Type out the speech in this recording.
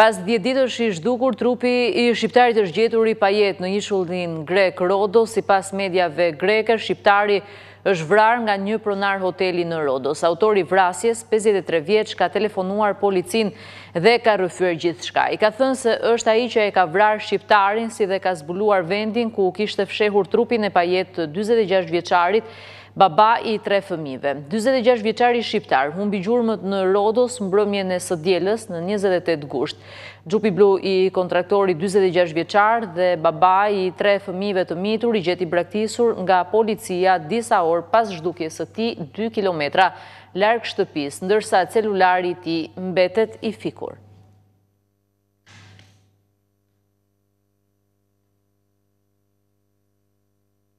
Pas dhjetë ditësh i zhdukur, trupi i shqiptarit është gjetur i pajetë në ishullin grek Rodos, sipas mediave greke, shqiptari është vrarë nga një pronar hoteli në Rodos. Autori i vrasjes, 53 vjeç, ka telefonuar policinë dhe ka rrëfyer gjithçka. I ka thënë se është ai që e ka vrarë shqiptarin si dhe ka zbuluar vendin ku kishte fshehur trupin e pajetë të 46 vjeçarit Baba i tre fëmijëve, dyzet e gjashtë vjeçari shqiptar humbi gjurmët në Rodos mbrëmjen e së dielës në njëzet e tetë gusht. Xhipi blu i kontraktorit dyzet e gjashtë vjeçar dhe babai i tre fëmijëve të mitur u gjet i braktisur nga policia disa orë pas zhdukjes së tij dy kilometra larg shtëpisë, ndërsa celulari i tij mbetet i fikur.